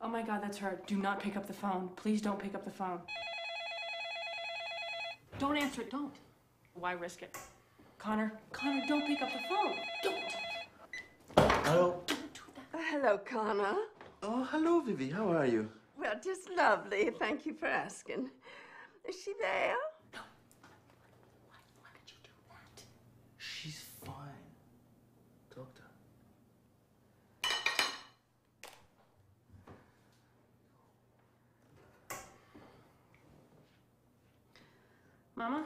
Oh my god, that's her. Do not pick up the phone. Please don't pick up the phone. Don't answer it, don't. Why risk it? Connor, Connor, don't pick up the phone. Don't. Hello. Don't do Oh, hello, Connor. Oh, hello, Vivi. How are you? Well, just lovely. Thank you for asking. Is she there? Why did you do that? She's fine. Doctor. Mama?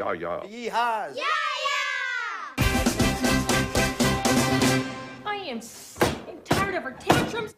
Ja, ja. Ya-Yas. I am sick and tired of her tantrums.